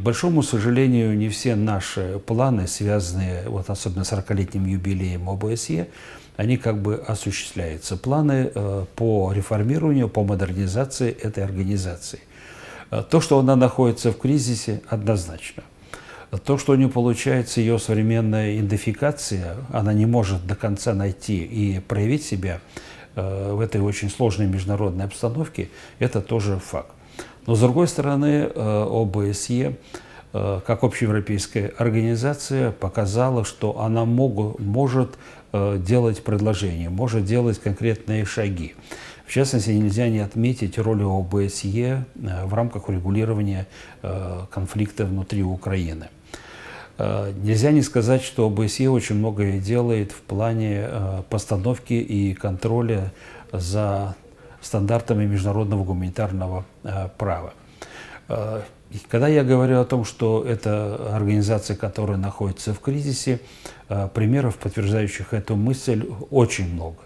большому сожалению, не все наши планы, связанные вот особенно с 40-летним юбилеем ОБСЕ, они как бы осуществляются. Планы э, по реформированию, по модернизации этой организации. Э, то, что она находится в кризисе, однозначно. То, что не получается ее современная идентификация, она не может до конца найти и проявить себя э, в этой очень сложной международной обстановке, это тоже факт. Но с другой стороны, ОБСЕ как общеевропейская организация показала, что она могу, может Э, делать предложения, может делать конкретные шаги. В частности, нельзя не отметить роль ОБСЕ э, в рамках урегулирования э, конфликта внутри Украины. Нельзя не сказать, что ОБСЕ очень многое делает в плане постановки и контроля за стандартами международного гуманитарного права. Когда я говорю о том, что это организация, которая находится в кризисе, э, примеров, подтверждающих эту мысль, очень много.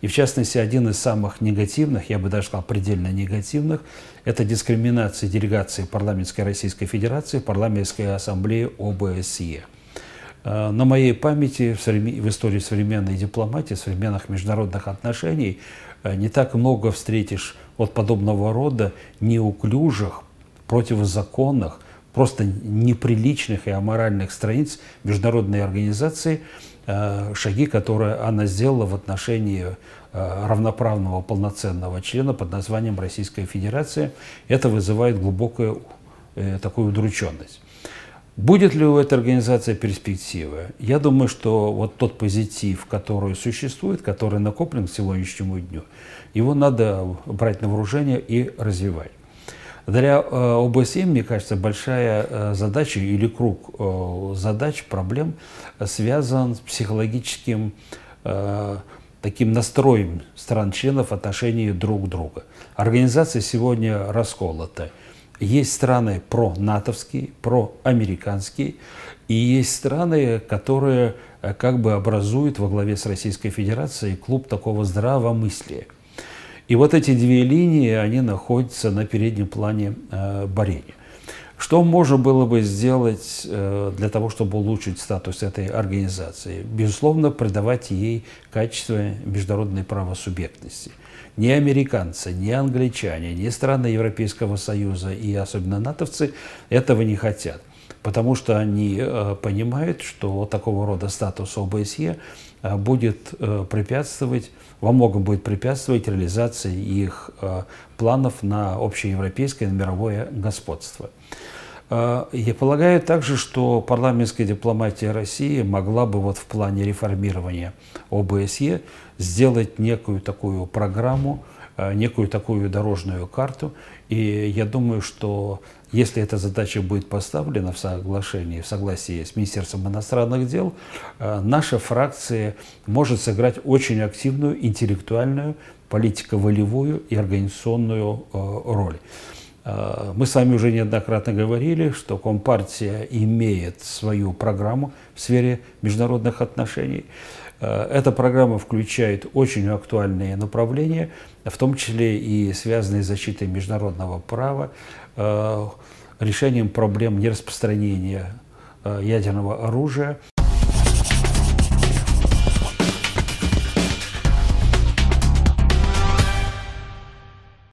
И в частности, один из самых негативных, я бы даже сказал предельно негативных, это дискриминация делегации парламентской Российской Федерации парламентской ассамблее ОБСЕ. Э, на моей памяти в истории современной дипломатии, современных международных отношений э, не так много встретишь вот подобного рода неуклюжих, противозаконных, просто неприличных и аморальных страниц международной организации, э, шаги, которые она сделала в отношении равноправного полноценного члена под названием Российская Федерация. Это вызывает глубокую такую удрученность. Будет ли у этой организации перспективы? Я думаю, что вот тот позитив, который существует, который накоплен к сегодняшнему дню, его надо брать на вооружение и развивать. Для э, ОБСЕ, мне кажется, большая э, задача или круг э, задач, проблем связан с психологическим таким настроем стран-членов в отношении друг друга. Организация сегодня расколота. Есть страны про-натовские, про-американские, и есть страны, которые как бы образуют во главе с Российской Федерацией клуб такого здравомыслия. И вот эти две линии, они находятся на переднем плане э, борения. Что можно было бы сделать э, для того, чтобы улучшить статус этой организации? Безусловно, придавать ей качество международной правосубъектности. Ни американцы, ни англичане, ни страны Европейского Союза и особенно натовцы этого не хотят потому что они э, понимают, что такого рода статус ОБСЕ э, будет э, препятствовать, во многом будет препятствовать реализации их планов на общеевропейское, на мировое господство. Я полагаю также, что парламентская дипломатия России могла бы вот в плане реформирования ОБСЕ сделать некую такую программу, некую такую дорожную карту. И я думаю, что если эта задача будет поставлена в соглашении, в согласии с Министерством иностранных дел, э, наша фракция может сыграть очень активную интеллектуальную, политико-волевую и организационную э, роль. Э, мы с вами уже неоднократно говорили, что Компартия имеет свою программу в сфере международных отношений. Эта программа включает очень актуальные направления, в том числе и связанные с защитой международного права, Э, решением проблем нераспространения э, ядерного оружия,